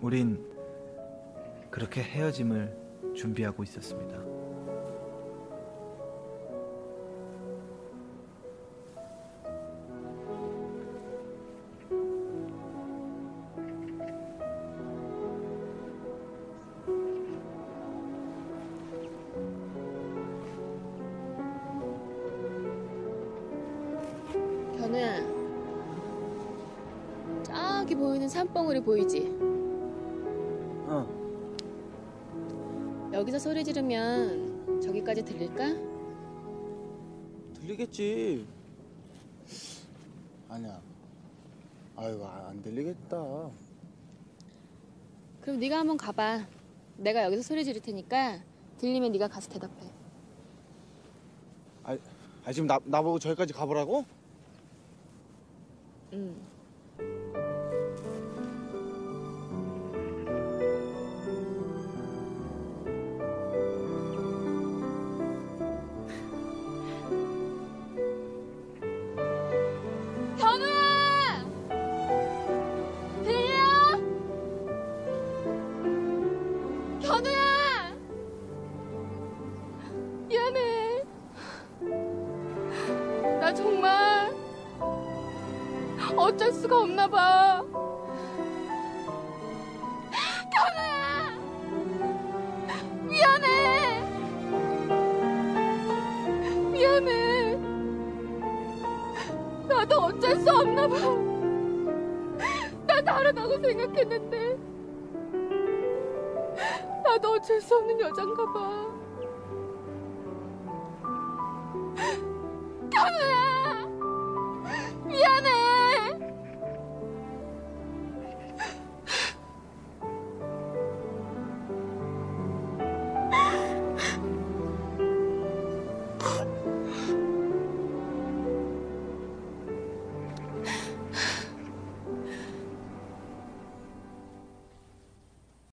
우린 그렇게 헤어짐을 준비하고 있었습니다. 견우야. 저기 보이는 산봉우리 보이지? 여기서 소리 지르면 저기까지 들릴까? 들리겠지. 아니야. 아이고 안 들리겠다. 그럼 네가 한번 가봐. 내가 여기서 소리 지를 테니까 들리면 네가 가서 대답해. 아, 아 지금 나 나보고 저기까지 가보라고? 응. 견우야! 미안해. 나 정말 어쩔 수가 없나 봐. 견우야! 미안해. 미안해. 나도 어쩔 수 없나 봐. 나 다르다고 생각했는데. 나도 어쩔 수 없는 여잔가 봐.